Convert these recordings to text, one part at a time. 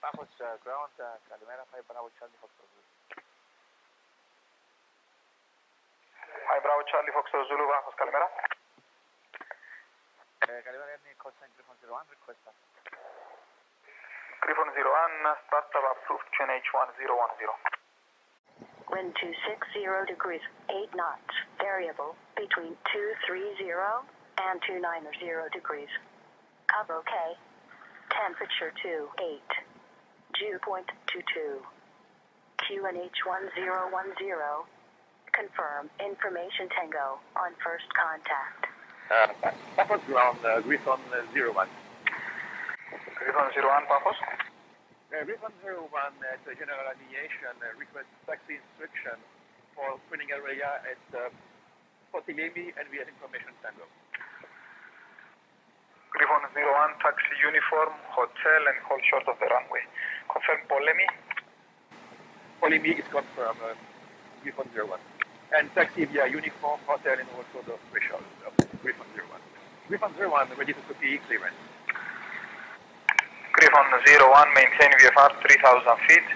package uh, ground uh, Calimera 5 Bravo Charlie Fox Zulu. 5 Bravo Charlie Fox Zulu, Bravo Calimera. Uh, Calimera Ernie, call sign 01, request us. Griffon 01, startup approved H one zero one zero. Wind 260 degrees, 8 knots, variable between 230 and 290 degrees. Cover okay. temperature 2, 8. 2.22. QNH1010. Confirm information tango on first contact. Uh, Paphos ground, uh, Griffon uh, 01. Griffon 01, Paphos? Uh, Griffon 01, at uh, General Aviation, uh, request taxi instruction for screening area at uh, Potilemi and have information tango. Griffon 01, taxi uniform, hotel and hold short of the runway. Confirm Polemi. Polimi is confirmed, uh, Griffon 01. And taxi via uniform, hotel and also the threshold of Griffon 01. Griffon 01 ready to copy clearance. Griffon 01, maintain VFR 3000 feet.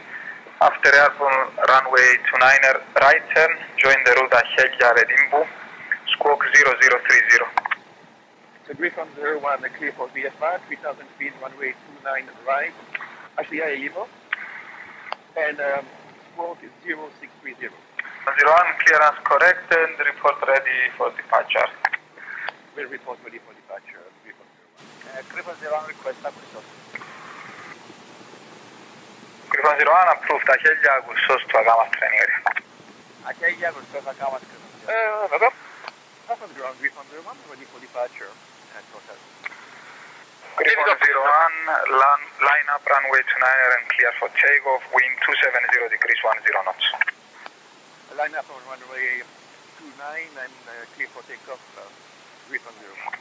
After airborne runway 29er right turn, join the route Achelia Redimbu, squawk 0030. The Griffon 01, the clear for VFR, 3000 feet, runway 29 right, Ashia Elimo, and um, quote is 0630. Zero one, clearance correct and report ready for departure. We report ready for departure, Griffon 01. Uh, Griffon request Agustos. Griffon 01 approved, Achelia Agustos to Akamas training area. Achelia Agustos, Akamas training area. Uh, no, no. Half of the ground, Griffon 01, ready for departure at hotel. Griffon 01, land, line up runway 29er and clear for takeoff, wind 270 degrees 10 knots. Line up on runway 29 and uh, clear for takeoff, uh, Griffon 01.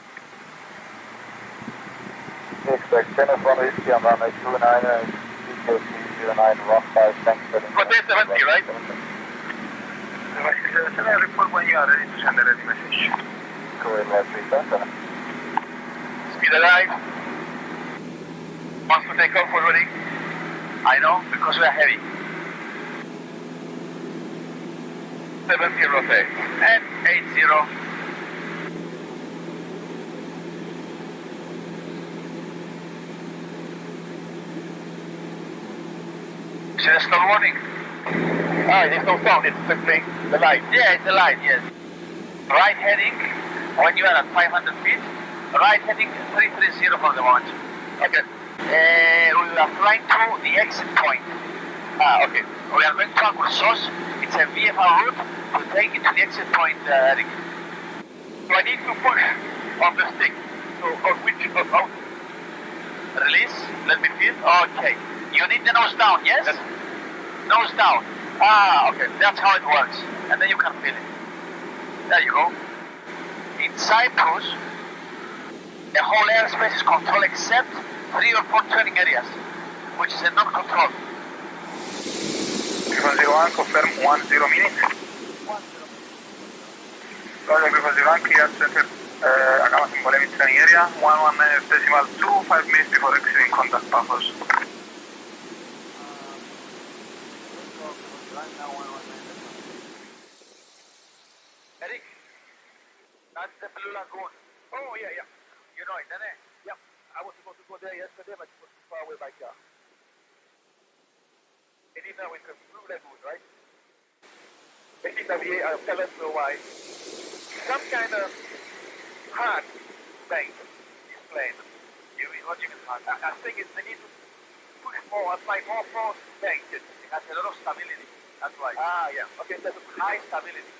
Expect Kenneth 1 Whiskey on runway 29 and DKC 09 Rock 5, thanks for the... Hotel 70, right? Vasile, report when you are ready to send a ready message. Korean Air 3 Speed alive. Wants to take off already? I know, because we are heavy. 70 rotate. And 80. See the stall warning? Ah, there's no sound, it's simply the light. Yeah, it's a light, yes. Right heading, when you are at 500 feet, right heading 330 for the moment. Okay. Uh, we are flying to the exit point. Ah, okay. We are going to Agursos. It's a VFR route to take it to the exit point, uh, Rick. So I need to push on the stick. So on which, on, on. Release, let me feel. Okay. You need the nose down, yes? Nose down. Ah, okay. That's how it works. And then you can feel it. There you go. In Cyprus, the whole airspace is controlled except three or four turning areas, which is a non-control. Griffon 01, confirm 10 minutes. Roger, Griffon 01, clear center. Uh, Akamas in Polemic training area, 119 decimal 2, 5 minutes before exiting contact Paphos. Eric, that's the Blue Lagoon. Oh, yeah, yeah. You know it, it? Yeah. I was supposed to go there yesterday, but it was too far away by car. And even with the Blue Lagoon, right? Basically, I'll tell us why. Some kind of hard thing is playing. You, what you can I, I think it's, they need to push more, apply more force tank. It has a lot of stability. That's right. Ah, yeah. Okay, there's a high stability.